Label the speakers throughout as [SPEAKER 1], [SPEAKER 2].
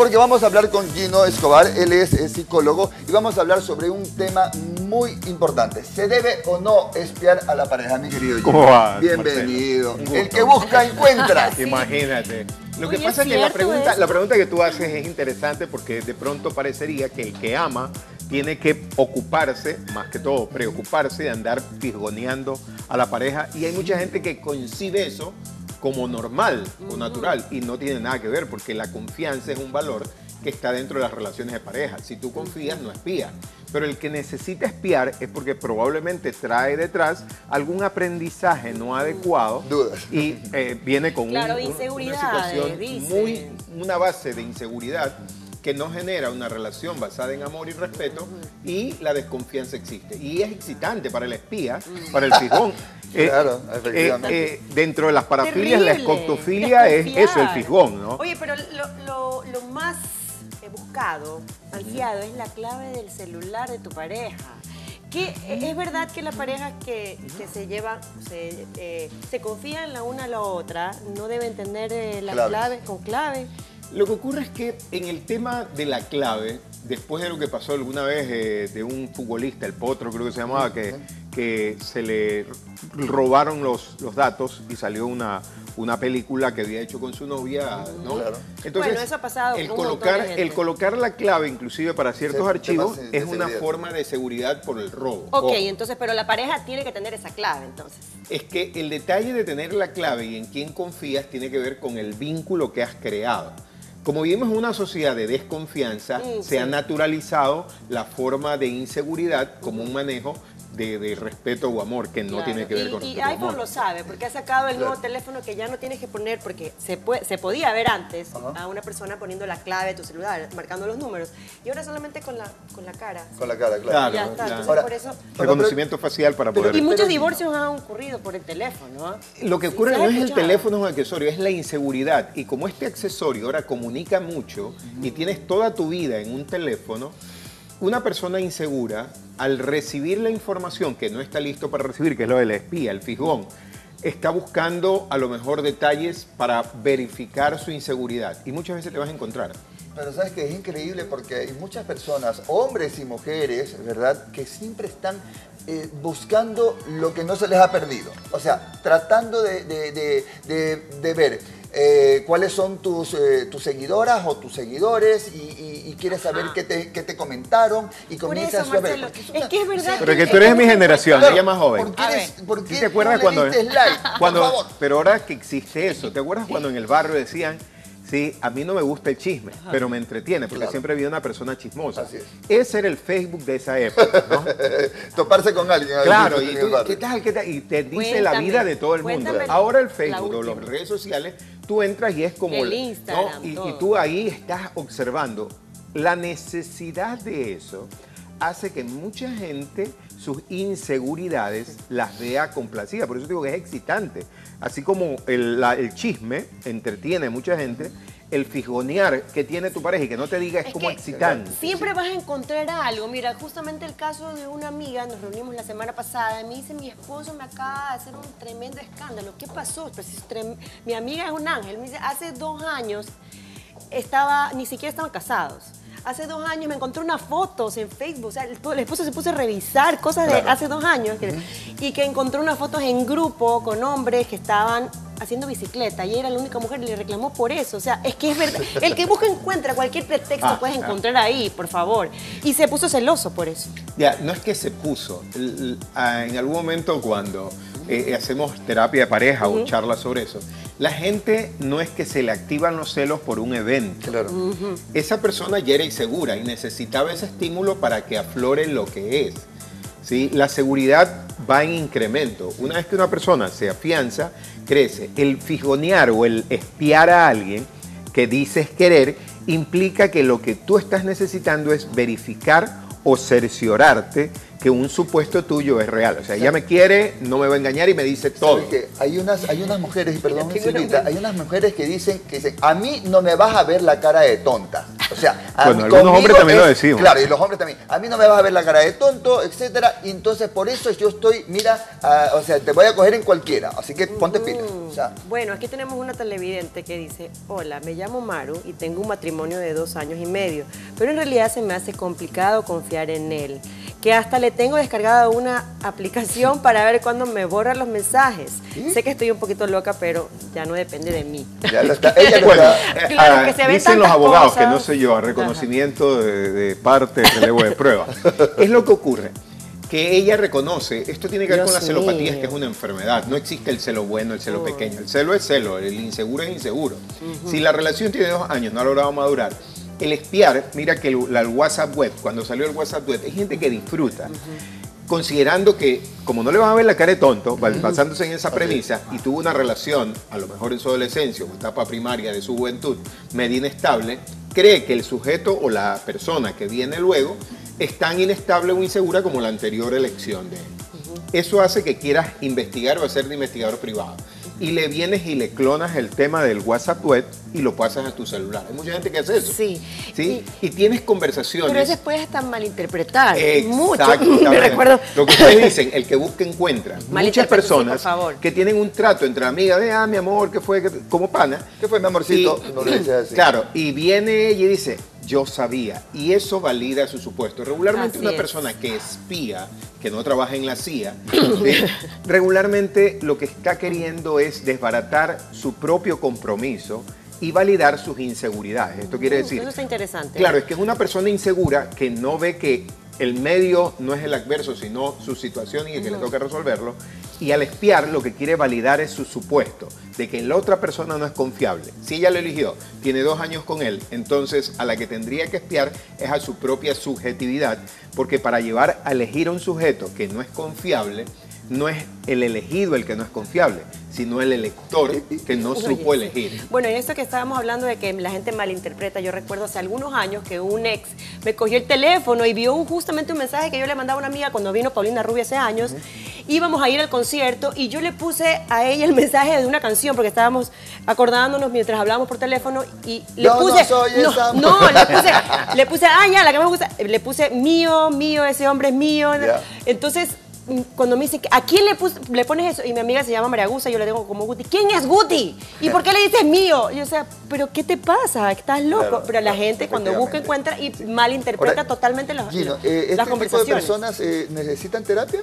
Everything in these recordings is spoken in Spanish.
[SPEAKER 1] porque vamos a hablar con Gino Escobar, él es, es psicólogo, y vamos a hablar sobre un tema muy importante. ¿Se debe o no espiar a la pareja, mi querido Gino?
[SPEAKER 2] ¿Cómo va,
[SPEAKER 1] Bienvenido. El que busca, encuentra.
[SPEAKER 2] Imagínate. Lo que pasa
[SPEAKER 3] es
[SPEAKER 2] es que la pregunta,
[SPEAKER 3] eso.
[SPEAKER 2] la pregunta que tú haces es interesante porque de pronto parecería que el que ama tiene que ocuparse, más que todo, preocuparse de andar fisgoneando a la pareja. Y hay mucha gente que concibe eso como normal o natural y no tiene nada que ver porque la confianza es un valor que está dentro de las relaciones de pareja. Si tú confías, no espías. Pero el que necesita espiar es porque probablemente trae detrás algún aprendizaje no adecuado
[SPEAKER 1] Dudas.
[SPEAKER 2] y eh, viene con un-
[SPEAKER 3] Claro,
[SPEAKER 2] un- una situación
[SPEAKER 3] dice.
[SPEAKER 2] muy, una base de inseguridad que no genera una relación basada en amor y respeto y la desconfianza existe. Y es excitante para el espía, para el fijón. Eh,
[SPEAKER 1] Claro,
[SPEAKER 2] eh,
[SPEAKER 1] efectivamente.
[SPEAKER 2] eh, dentro de las parafilias, la escoptofilia es eso, el fijón, ¿no?
[SPEAKER 3] Oye, pero lo, lo- lo más buscado, ansiado, es la clave del celular de tu pareja. Que es verdad que las parejas que, que se llevan, se, eh, se confían la una a la otra, no deben tener eh, la
[SPEAKER 1] Claves.
[SPEAKER 3] clave con clave.
[SPEAKER 2] Lo que ocurre es que en el tema de la clave, después de lo que pasó alguna vez eh, de un futbolista, el Potro creo que se llamaba, que, que se le robaron los, los datos y salió una, una película que había hecho con su novia, ¿no?
[SPEAKER 1] Claro.
[SPEAKER 2] Entonces,
[SPEAKER 3] Bueno, eso ha pasado
[SPEAKER 2] el colocar,
[SPEAKER 3] de gente.
[SPEAKER 2] el colocar la clave, inclusive para ciertos archivos,
[SPEAKER 1] de-
[SPEAKER 2] es una forma de seguridad por el robo.
[SPEAKER 3] Ok, entonces, pero la pareja tiene que tener esa clave, entonces.
[SPEAKER 2] Es que el detalle de tener la clave y en quién confías tiene que ver con el vínculo que has creado. Como vivimos en una sociedad de desconfianza,
[SPEAKER 3] Mm,
[SPEAKER 2] se ha naturalizado la forma de inseguridad como un manejo de, de respeto o amor que no
[SPEAKER 3] Claro.
[SPEAKER 2] tiene que ver
[SPEAKER 3] y,
[SPEAKER 2] con
[SPEAKER 3] y
[SPEAKER 2] respeto o
[SPEAKER 3] iPhone
[SPEAKER 2] amor.
[SPEAKER 3] lo sabe, porque ha sacado el nuevo teléfono que ya no tienes que poner, porque se, puede, se podía ver antes
[SPEAKER 1] Ajá.
[SPEAKER 3] a una persona poniendo la clave de tu celular, marcando los números, y ahora solamente con la, con la cara.
[SPEAKER 1] Con la cara, claro.
[SPEAKER 2] Claro,
[SPEAKER 3] ya está,
[SPEAKER 2] claro.
[SPEAKER 3] entonces
[SPEAKER 1] Ahora,
[SPEAKER 3] por eso...
[SPEAKER 2] Reconocimiento facial para poder...
[SPEAKER 3] Y muchos divorcios han ocurrido por el teléfono. ¿ah?
[SPEAKER 2] Lo que ocurre no es el teléfono o un accesorio, es la inseguridad. Y como este accesorio ahora comunica mucho y tienes toda tu vida en un teléfono, una persona insegura, al recibir la información que no está listo para recibir, que es lo del espía, el fijón, está buscando a lo mejor detalles para verificar su inseguridad. Y muchas veces te vas a encontrar.
[SPEAKER 1] Pero sabes que es increíble porque hay muchas personas, hombres y mujeres, ¿verdad?, que siempre están eh, buscando lo que no se les ha perdido. O sea, tratando de- de ver eh, cuáles son tus, eh, tus seguidoras o tus seguidores y, y- y quieres saber qué te, qué te comentaron y
[SPEAKER 3] Por
[SPEAKER 1] comienzas
[SPEAKER 3] eso,
[SPEAKER 1] a ver.
[SPEAKER 3] Marcelo,
[SPEAKER 1] porque
[SPEAKER 3] es
[SPEAKER 1] una-
[SPEAKER 3] que es verdad
[SPEAKER 2] Pero
[SPEAKER 3] que-
[SPEAKER 2] que tú eres de mi generación, ella más joven.
[SPEAKER 1] ¿Por qué, eres- por qué
[SPEAKER 2] ¿Sí te acuerdas
[SPEAKER 1] no
[SPEAKER 2] cuando,
[SPEAKER 1] like?
[SPEAKER 2] cuando
[SPEAKER 1] Por favor.
[SPEAKER 2] pero ahora que existe eso, ¿te acuerdas cuando en el barrio decían, sí, a mí no me gusta el chisme, pero me entretiene porque
[SPEAKER 1] Claro.
[SPEAKER 2] siempre había una persona chismosa.
[SPEAKER 1] Así es.
[SPEAKER 2] Ese era el Facebook de esa época, ¿no?
[SPEAKER 1] Toparse con alguien.
[SPEAKER 2] Claro, y tú. ¿qué tal? ¿Qué tal? Y te dice
[SPEAKER 3] Cuéntame,
[SPEAKER 2] la vida de todo el mundo. Ahora el Facebook o las redes sociales, tú entras y es como...
[SPEAKER 3] El
[SPEAKER 2] ¿no? Y, tú ahí estás observando. La necesidad de eso hace que mucha gente sus inseguridades las vea complacidas. Por eso digo que es excitante. Así como el, la- el chisme entretiene a mucha gente, el fijonear que tiene tu pareja y que no te diga es,
[SPEAKER 3] Es
[SPEAKER 2] como
[SPEAKER 3] que
[SPEAKER 2] excitante.
[SPEAKER 3] Siempre vas a encontrar algo. Mira, justamente el caso de una amiga, nos reunimos la semana pasada, y me dice, mi esposo me acaba de hacer un tremendo escándalo. ¿Qué pasó? Pues, trem- mi amiga es un ángel. Me dice, hace dos años estaba, ni siquiera estaban casados. Hace dos años me encontré unas fotos en Facebook, o sea, el, el esposo se puso a revisar cosas de hace dos años y que encontró unas fotos en grupo con hombres que estaban haciendo bicicleta y era la única mujer y le reclamó por eso. O sea, es que es verdad. El que busca encuentra cualquier pretexto
[SPEAKER 2] Ah,
[SPEAKER 3] puedes
[SPEAKER 2] ah.
[SPEAKER 3] encontrar ahí, por favor. Y se puso celoso por eso.
[SPEAKER 2] Ya, no es que se puso. En algún momento cuando eh, hacemos terapia de pareja o charlas sobre eso, la gente no es que se le activan los celos por un evento.
[SPEAKER 1] Claro.
[SPEAKER 2] Esa persona ya era insegura y necesitaba ese estímulo para que aflore lo que es. ¿Sí? La seguridad va en incremento. Una vez que una persona se afianza, crece. El fijonear o el espiar a alguien que dices querer implica que lo que tú estás necesitando es verificar o cerciorarte que un supuesto tuyo es real. O sea, ella me quiere, no me va a engañar y me dice todo.
[SPEAKER 1] ¿Sabes qué? Hay unas, hay unas mujeres, y perdón,
[SPEAKER 3] mujer.
[SPEAKER 1] hay unas mujeres que dicen, que dicen, a mí no me vas a ver la cara de tonta. O sea, a
[SPEAKER 2] Bueno,
[SPEAKER 1] mí-
[SPEAKER 2] algunos
[SPEAKER 1] conmigo
[SPEAKER 2] hombres también lo decimos.
[SPEAKER 1] Claro, y los hombres también. A mí no me vas a ver la cara de tonto, etcétera. Y entonces por eso yo estoy, mira, ah, o sea, te voy a coger en cualquiera. Así que ponte pilas. O sea,
[SPEAKER 3] Bueno, aquí tenemos una televidente que dice, hola, me llamo Maru y tengo un matrimonio de dos años y medio, pero en realidad se me hace complicado confiar en él, que hasta le tengo descargada una aplicación para ver cuándo me borra los mensajes. Sé que estoy un poquito loca, pero ya no depende de mí.
[SPEAKER 1] ya lo está, ella
[SPEAKER 2] Bueno,
[SPEAKER 1] está.
[SPEAKER 2] eh,
[SPEAKER 3] Claro,
[SPEAKER 2] ah,
[SPEAKER 3] que se ven
[SPEAKER 2] dicen los abogados, que no sé yo, a reconocimiento de, de parte, relevo de prueba. es lo que ocurre. Que ella reconoce, esto tiene que ver
[SPEAKER 3] Dios
[SPEAKER 2] con las celopatías,
[SPEAKER 3] mío.
[SPEAKER 2] que es una enfermedad. No existe el celo bueno, el celo pequeño. El celo es celo, el inseguro es inseguro. Si la relación tiene dos años, no ha logrado madurar, el espiar, mira que el, la- el WhatsApp web, cuando salió el WhatsApp web, hay gente que disfruta. Considerando que, como no le van a ver la cara de tonto, basándose en esa premisa, y tuvo una relación, a lo mejor en su adolescencia o etapa primaria de su juventud, media inestable, cree que el sujeto o la persona que viene luego es tan inestable o insegura como la anterior elección de él. Eso hace que quieras investigar o hacer de investigador privado. Y le vienes y le clonas el tema del WhatsApp web y lo pasas a tu celular. Hay mucha gente que hace eso.
[SPEAKER 3] Sí.
[SPEAKER 2] ¿sí? Y, tienes conversaciones.
[SPEAKER 3] Pero eso puede hasta malinterpretar. Mucho.
[SPEAKER 2] Exactamente.
[SPEAKER 3] Me recuerdo.
[SPEAKER 2] Lo que ustedes dicen, el que busca encuentra. Muchas
[SPEAKER 3] Malinterpreta, sí, por
[SPEAKER 2] personas
[SPEAKER 3] favor.
[SPEAKER 2] que tienen un trato entre amigas de, ah, mi amor, ¿qué fue? ¿Qué- Como pana.
[SPEAKER 1] ¿Qué fue, mi amorcito?
[SPEAKER 2] Y-
[SPEAKER 1] No le dices así.
[SPEAKER 2] Claro, y viene ella y dice, yo sabía. Y eso valida su supuesto. Regularmente
[SPEAKER 3] Así
[SPEAKER 2] una
[SPEAKER 3] es.
[SPEAKER 2] persona que espía, que no trabaja en la CIA, ¿sí? regularmente lo que está queriendo es desbaratar su propio compromiso y validar sus inseguridades. Esto quiere
[SPEAKER 3] Mm,
[SPEAKER 2] decir...
[SPEAKER 3] Eso está interesante.
[SPEAKER 2] Claro, es que es una persona insegura que no ve que el medio no es el adverso, sino su situación y que le toca resolverlo. Y al espiar lo que quiere validar es su supuesto de que la otra persona no es confiable. Si ella lo eligió, tiene dos años con él, entonces a la que tendría que espiar es a su propia subjetividad, porque para llevar a elegir a un sujeto que no es confiable, no es el elegido el que no es confiable, sino el elector que no supo elegir.
[SPEAKER 3] Bueno, en esto que estábamos hablando de que la gente malinterpreta, yo recuerdo hace algunos años que un ex me cogió el teléfono y vio justamente un mensaje que yo le mandaba a una amiga cuando vino Paulina Rubio hace años. Íbamos a ir al concierto y yo le puse a ella el mensaje de una canción porque estábamos acordándonos mientras hablábamos por teléfono y le
[SPEAKER 1] Yo no
[SPEAKER 3] puse
[SPEAKER 1] soy
[SPEAKER 3] no,
[SPEAKER 1] esa
[SPEAKER 3] no, le puse le puse ah ya la que me gusta le puse mío mío ese hombre es mío entonces cuando me dice, ¿a quién le, pus- le pones eso? Y mi amiga se llama María Gusa, yo le tengo como Guti. ¿Quién es Guti? ¿Y por qué le dices mío? Yo, o sea, ¿pero qué te pasa? ¿Estás loco?
[SPEAKER 1] Claro,
[SPEAKER 3] Pero la
[SPEAKER 1] claro,
[SPEAKER 3] gente cuando busca encuentra y malinterpreta
[SPEAKER 1] Ahora,
[SPEAKER 3] totalmente los,
[SPEAKER 1] Gino,
[SPEAKER 3] las
[SPEAKER 1] eh, ¿este tipo de
[SPEAKER 3] conversaciones.
[SPEAKER 1] personas eh, necesitan terapia?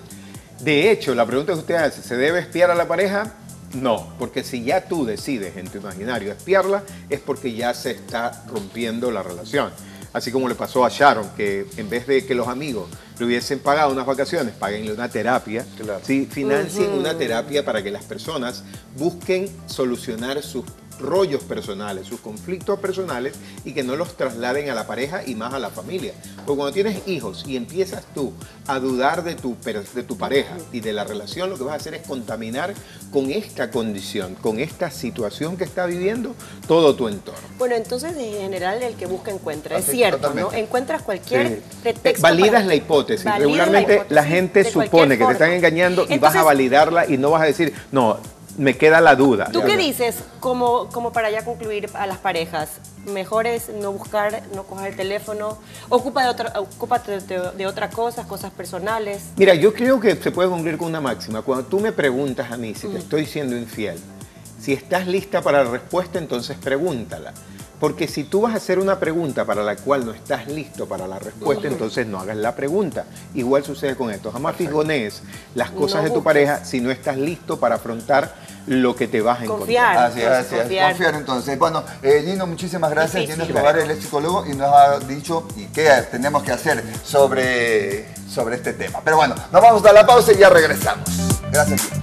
[SPEAKER 2] De hecho, la pregunta que usted hace, ¿se debe espiar a la pareja? No, porque si ya tú decides en tu imaginario espiarla, es porque ya se está rompiendo la relación. Así como le pasó a Sharon, que en vez de que los amigos le hubiesen pagado unas vacaciones, paguenle una terapia,
[SPEAKER 1] Claro.
[SPEAKER 2] ¿sí? financien una terapia para que las personas busquen solucionar sus rollos personales, sus conflictos personales y que no los trasladen a la pareja y más a la familia. Porque cuando tienes hijos y empiezas tú a dudar de tu, de tu pareja y de la relación, lo que vas a hacer es contaminar con esta condición, con esta situación que está viviendo todo tu entorno.
[SPEAKER 3] Bueno, entonces en general el que busca encuentra, es cierto, ¿no? Encuentras cualquier
[SPEAKER 2] Sí.
[SPEAKER 3] pretexto.
[SPEAKER 2] Validas
[SPEAKER 3] para-
[SPEAKER 2] la hipótesis.
[SPEAKER 3] Validas
[SPEAKER 2] Regularmente la,
[SPEAKER 3] hipótesis
[SPEAKER 2] gente
[SPEAKER 3] de cualquier
[SPEAKER 2] supone que te están engañando y vas a
[SPEAKER 3] Entonces,
[SPEAKER 2] validarla y no vas a decir, no, me queda la duda.
[SPEAKER 3] ¿Tú qué dices como, como para ya concluir a las parejas? Mejor es no buscar, no coger el teléfono, ocupa de otra, ocúpate de, de otras cosas, cosas personales.
[SPEAKER 2] Mira, yo creo que se puede concluir con una máxima. Cuando tú me preguntas a mí si
[SPEAKER 3] Mm.
[SPEAKER 2] te estoy siendo infiel, si estás lista para la respuesta, entonces pregúntala. Porque si tú vas a hacer una pregunta para la cual no estás listo para la respuesta, entonces no hagas la pregunta. Igual sucede con esto. Jamás fijonees las cosas
[SPEAKER 3] No
[SPEAKER 2] de tu
[SPEAKER 3] busques.
[SPEAKER 2] pareja si no estás listo para afrontar lo que te vas a encontrar.
[SPEAKER 3] Confiar.
[SPEAKER 1] Así es,
[SPEAKER 3] entonces,
[SPEAKER 1] así es.
[SPEAKER 3] confiar.
[SPEAKER 1] Confiar entonces. Bueno, eh, Gino, muchísimas gracias. Gino Escobar, es psicólogo y nos ha dicho y qué tenemos que hacer sobre, sobre este tema. Pero bueno, nos vamos a la pausa y ya regresamos. Gracias, Gino.